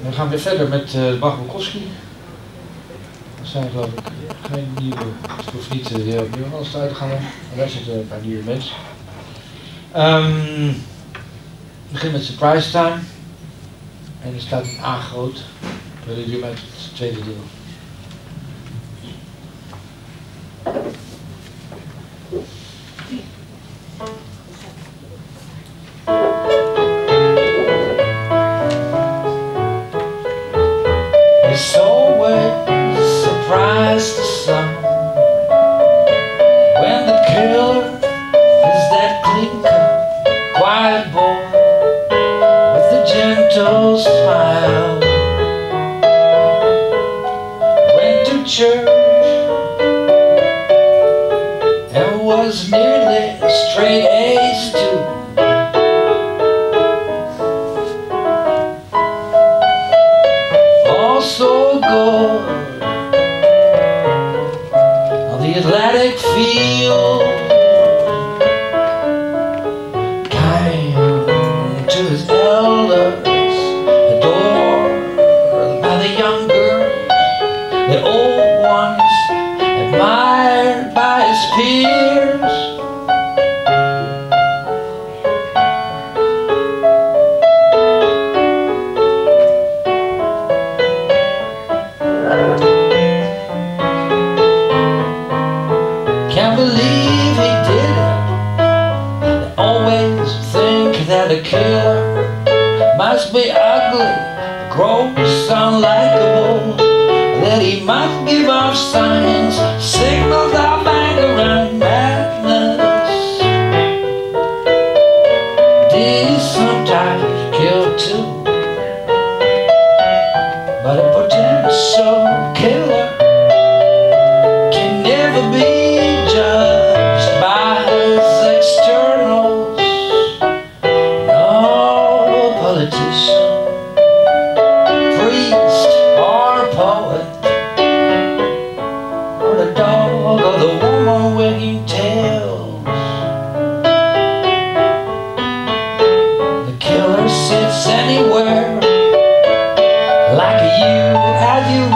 We gaan weer verder met uh, Bach Bukowski. Er zijn geloof ik geen nieuwe, ik hoef niet uh, heel opnieuw alles te gaan. Maar daar zitten een paar nieuwe mensen. Um, we beginnen met Surprise Time. En er staat een A groot. Jullie met het tweede deel? Church and was nearly straight A's too. Oh, also good on the Atlantic field. Kind to his elders, the old ones, admired by his peers. Can't believe he did it. They always think that a killer must be ugly, gross, unlikable that he must give off signs, signals of anger and madness. Did sometimes kill too, but a potential killer can never be. sits anywhere like you as you